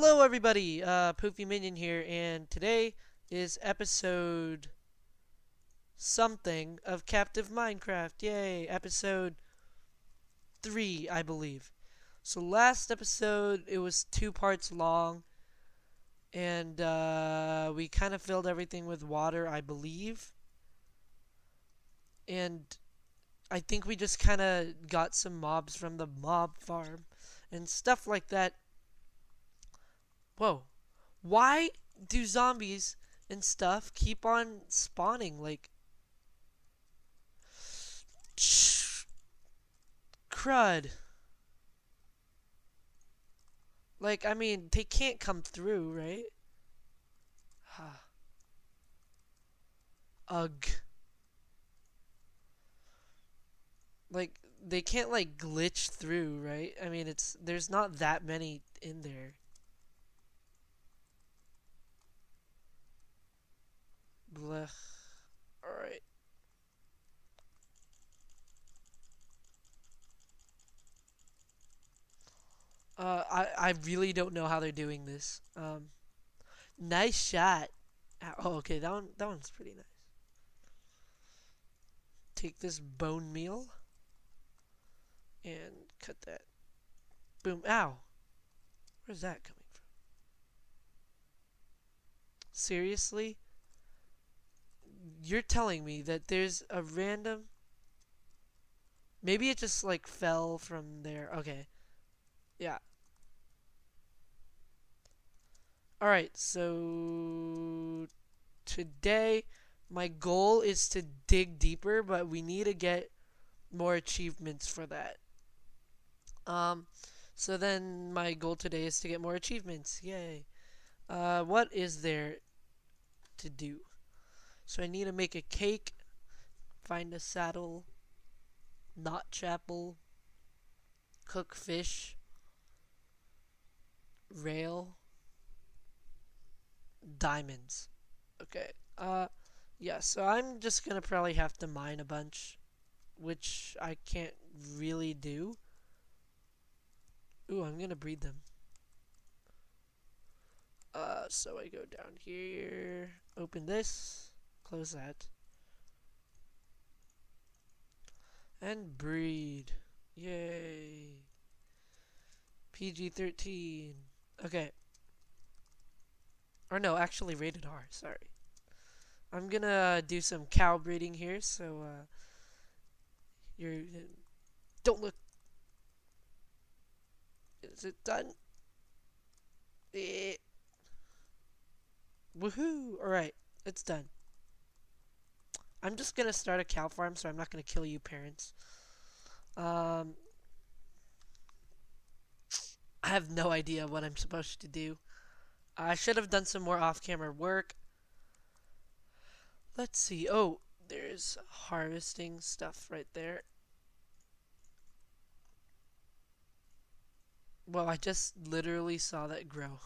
Hello everybody, uh, Poofy Minion here, and today is episode something of Captive Minecraft. Yay! Episode 3, I believe. So last episode, it was two parts long, and uh, we kind of filled everything with water, I believe. And I think we just kind of got some mobs from the mob farm and stuff like that Whoa. Why do zombies and stuff keep on spawning? Like. Crud. Like, I mean, they can't come through, right? Ugh. Like, they can't, like, glitch through, right? I mean, it's, there's not that many in there. Blech. Alright. Uh, I, I really don't know how they're doing this. Um, nice shot. Oh, okay, that one that one's pretty nice. Take this bone meal and cut that. Boom. Ow. Where's that coming from? Seriously? You're telling me that there's a random maybe it just like fell from there. Okay. Yeah. All right so today my goal is to dig deeper but we need to get more achievements for that. Um so then my goal today is to get more achievements. Yay. Uh what is there to do so I need to make a cake, find a saddle, knot chapel, cook fish, rail, diamonds. Okay. Uh, yeah, so I'm just gonna probably have to mine a bunch, which I can't really do. Ooh, I'm gonna breed them. Uh, so I go down here, open this. Close that. And breed. Yay. PG-13. Okay. Or no, actually rated R. Sorry. I'm gonna do some cow breeding here, so uh, you're don't look. Is it done? Eh. Woohoo! All right, it's done. I'm just gonna start a cow farm, so I'm not gonna kill you, parents. Um, I have no idea what I'm supposed to do. I should have done some more off-camera work. Let's see. Oh, there's harvesting stuff right there. Well, I just literally saw that grow.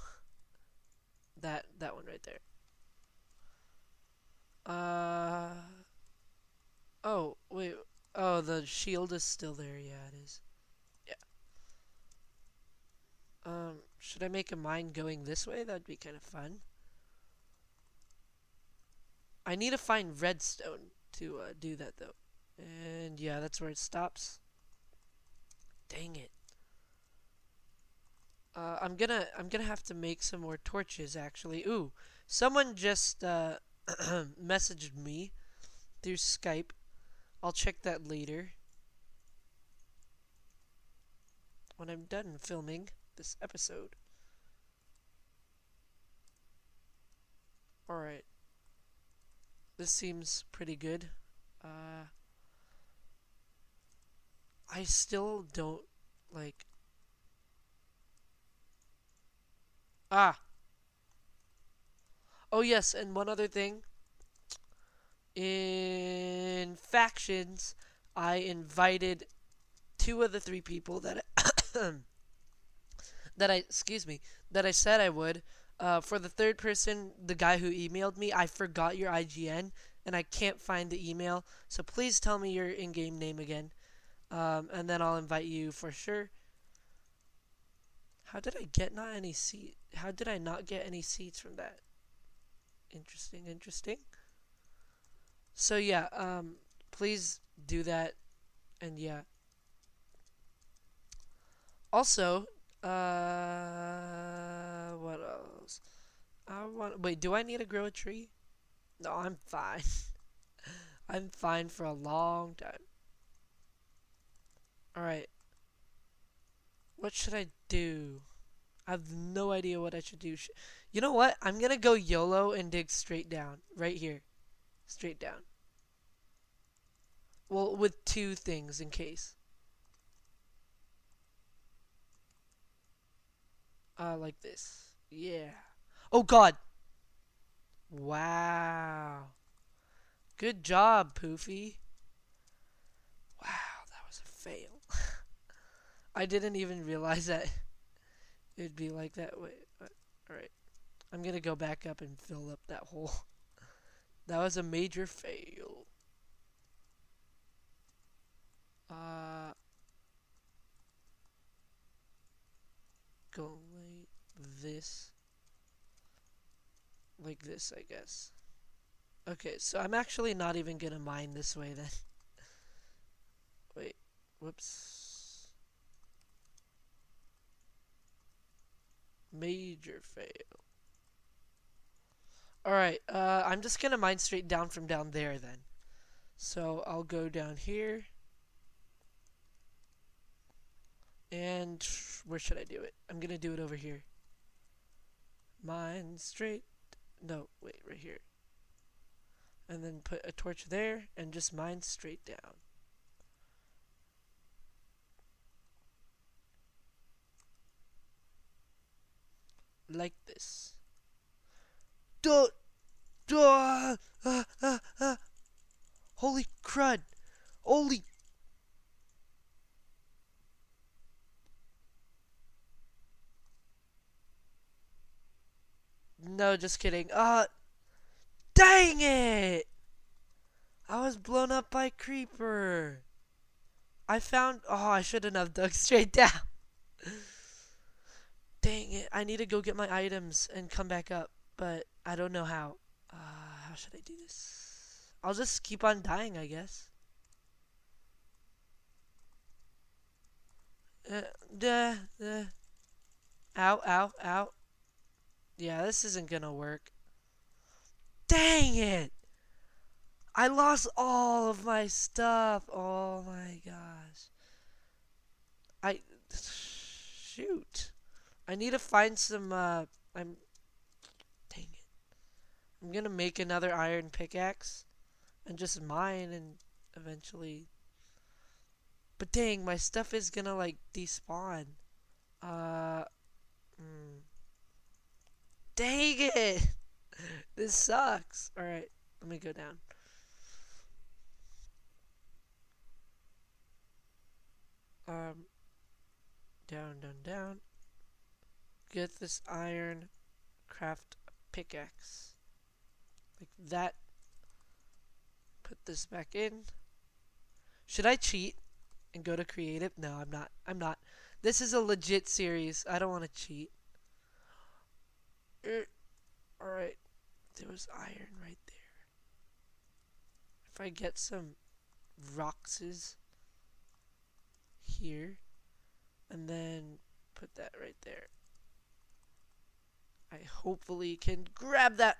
That that one right there. Uh Oh, wait. Oh, the shield is still there. Yeah, it is. Yeah. Um, should I make a mine going this way? That'd be kind of fun. I need to find redstone to uh, do that, though. And yeah, that's where it stops. Dang it. Uh, I'm gonna I'm gonna have to make some more torches actually. Ooh, someone just uh, messaged me through Skype I'll check that later. When I'm done filming this episode. Alright. This seems pretty good. Uh, I still don't, like... Ah! Oh yes, and one other thing in factions, I invited two of the three people that I that I excuse me that I said I would. Uh, for the third person, the guy who emailed me, I forgot your IGN and I can't find the email. So please tell me your in-game name again, um, and then I'll invite you for sure. How did I get not any seed? How did I not get any seeds from that? Interesting, interesting. So yeah, um, please do that, and yeah. Also, uh, what else? I want. Wait, do I need to grow a tree? No, I'm fine. I'm fine for a long time. Alright. What should I do? I have no idea what I should do. You know what? I'm gonna go YOLO and dig straight down. Right here. Straight down. Well, with two things in case. Uh, like this. Yeah. Oh, God! Wow. Good job, Poofy. Wow, that was a fail. I didn't even realize that it'd be like that. Wait, alright. I'm gonna go back up and fill up that hole. that was a major fail. Uh, go like this. Like this, I guess. Okay, so I'm actually not even gonna mine this way then. Wait, whoops. Major fail. Alright, uh, I'm just gonna mine straight down from down there then. So I'll go down here. And where should I do it? I'm gonna do it over here. Mine straight. No, wait, right here and then put a torch there and just mine straight down. Like this. Duh, uh, uh, uh. Holy crud! Holy No, just kidding. Uh, Dang it! I was blown up by creeper. I found. Oh, I shouldn't have dug straight down. Dang it! I need to go get my items and come back up, but I don't know how. Uh, how should I do this? I'll just keep on dying, I guess. Uh, duh, duh. Ow, ow, ow. Yeah, this isn't gonna work. Dang it! I lost all of my stuff. Oh my gosh. I shoot. I need to find some uh I'm. I'm to make another iron pickaxe and just mine and eventually But dang, my stuff is to like despawn. Uh mm. Dang it. this sucks. Alright, let me go down. Um, down, down, down. Get this iron, craft pickaxe. Like that. Put this back in. Should I cheat and go to creative? No, I'm not. I'm not. This is a legit series. I don't want to cheat. Er, Alright. There was iron right there. If I get some roxes here and then put that right there. I hopefully can grab that.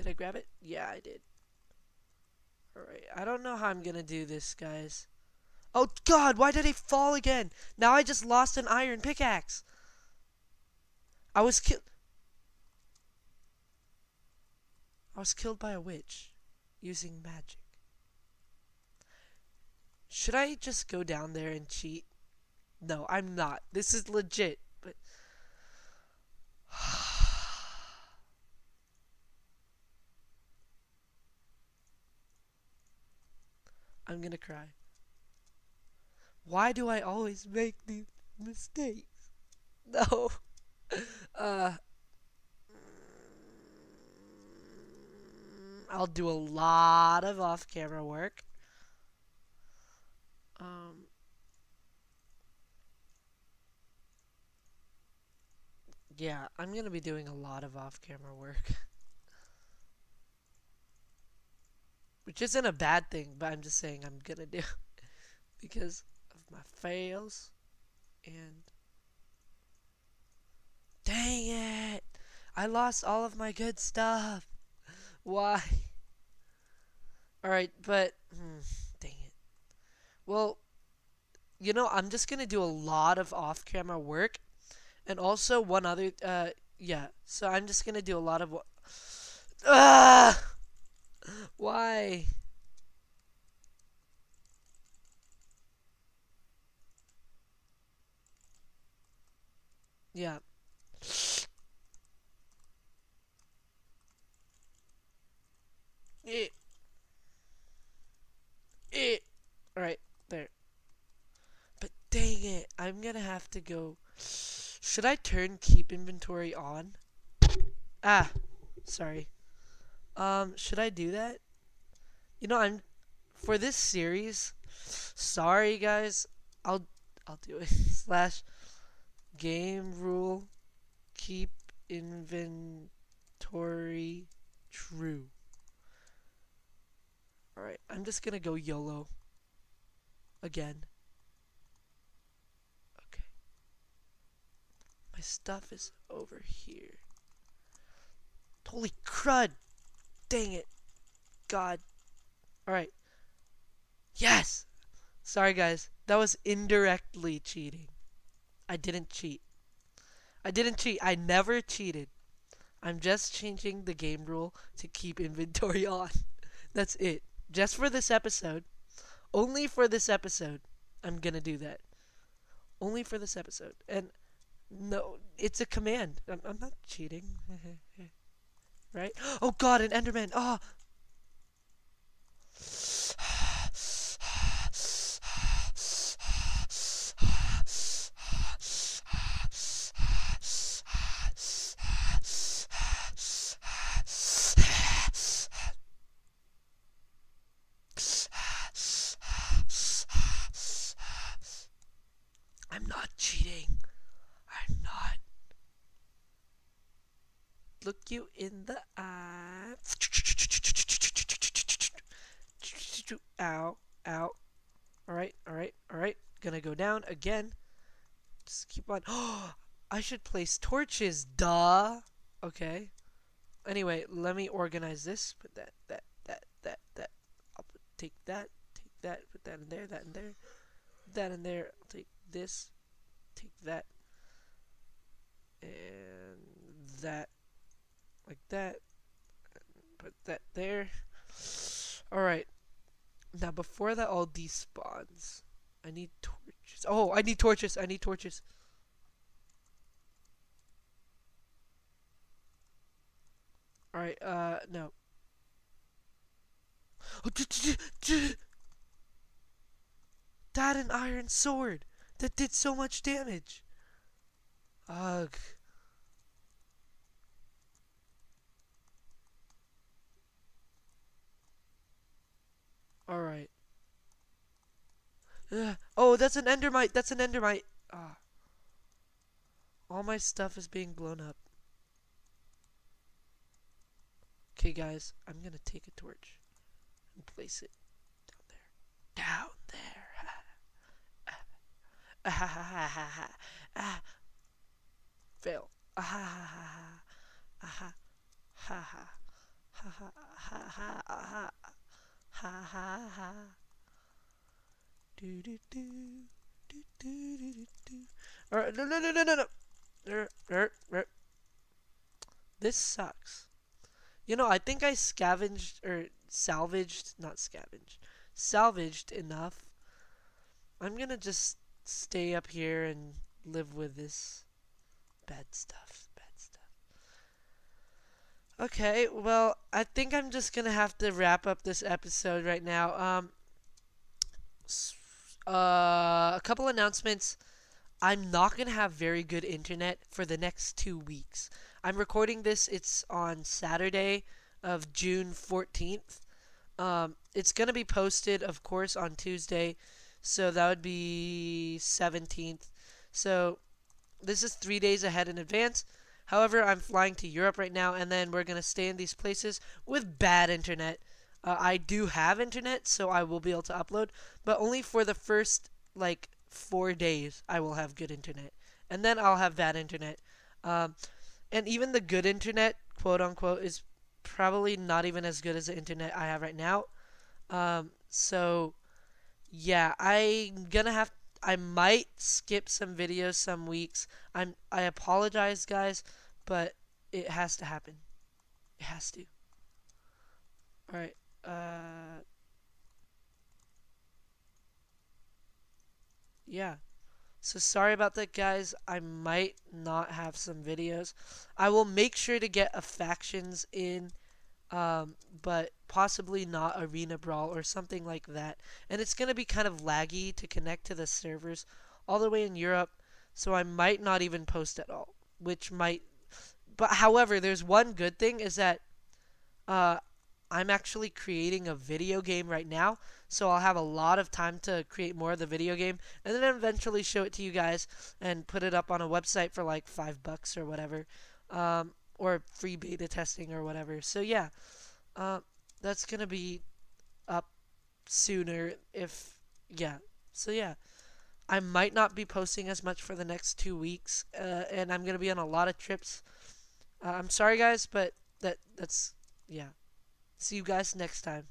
Did I grab it? Yeah, I did. Alright, I don't know how I'm gonna do this, guys. Oh god, why did he fall again? Now I just lost an iron pickaxe. I was killed. I was killed by a witch using magic. Should I just go down there and cheat? No, I'm not. This is legit, but I'm gonna cry. Why do I always make these mistakes? No. Uh I'll do a lot of off-camera work. Um, Yeah, I'm gonna be doing a lot of off-camera work. Which isn't a bad thing, but I'm just saying I'm gonna do because of my fails and dang it I lost all of my good stuff. Why? Alright but hmm, dang it. Well you know I'm just gonna do a lot of off-camera work and also one other uh yeah so I'm just gonna do a lot of ah why Yeah. It. It. Alright, there. But dang it, I'm gonna have to go. Should I turn keep inventory on? Ah, sorry. Um, should I do that? You know, I'm for this series. Sorry, guys. I'll I'll do it. Slash game rule keep inventory true. Alright, I'm just gonna go YOLO again. Okay. My stuff is over here. Holy crud! Dang it. God. Alright. Yes! Sorry guys, that was indirectly cheating. I didn't cheat. I didn't cheat. I never cheated. I'm just changing the game rule to keep inventory on. That's it. Just for this episode. Only for this episode. I'm gonna do that. Only for this episode. And no, it's a command. I'm, I'm not cheating. right? Oh god, an Enderman. Ah! Oh, look you in the eye. Ow, ow. Alright, alright, alright. Gonna go down again. Just keep on. Oh, I should place torches, duh. Okay. Anyway, let me organize this. Put that, that, that, that, that. I'll put, take that, take that, put that in there, that in there, that in there. I'll take this, take that, and that like that. Put that there. Alright. Now, before that all despawns, I need torches. Oh, I need torches. I need torches. Alright, uh, no. Oh, that an iron sword that did so much damage. Ugh. Alright. Oh, that's an endermite. That's an endermite. Ah. All my stuff is being blown up. Okay, guys. I'm to take a torch and place it down there. Down there. Fail. Ah, ha, ha, ha, ha. Ha, ha, ha. Ha, ha, ha, ha, ha, ha. Ha ha ha. Do do do do do do do. Alright, no no no no no no. Er, er, er. This sucks. You know, I think I scavenged or salvaged, not scavenged, salvaged enough. I'm gonna just stay up here and live with this bad stuff. Okay, well, I think I'm just gonna have to wrap up this episode right now. Um, uh, a couple announcements. I'm not gonna have very good internet for the next two weeks. I'm recording this. It's on Saturday of June 14th. Um, it's gonna be posted, of course, on Tuesday, so that would be 17th. So this is three days ahead in advance. However, I'm flying to Europe right now, and then we're gonna stay in these places with bad internet. Uh, I do have internet, so I will be able to upload, but only for the first like four days I will have good internet, and then I'll have bad internet. Um, and even the good internet, quote unquote, is probably not even as good as the internet I have right now. Um, so yeah, I'm gonna have I might skip some videos some weeks. I'm I apologize guys, but it has to happen. It has to. All right. Uh Yeah. So sorry about that guys. I might not have some videos. I will make sure to get a factions in um, but possibly not Arena Brawl or something like that. And it's going to be kind of laggy to connect to the servers all the way in Europe, so I might not even post at all, which might. But however, there's one good thing is that uh, I'm actually creating a video game right now, so I'll have a lot of time to create more of the video game, and then eventually show it to you guys and put it up on a website for like five bucks or whatever. Um, or free beta testing or whatever. So yeah, uh, that's gonna be up sooner if yeah. So yeah, I might not be posting as much for the next two weeks, uh, and I'm gonna be on a lot of trips. Uh, I'm sorry guys, but that that's yeah. See you guys next time.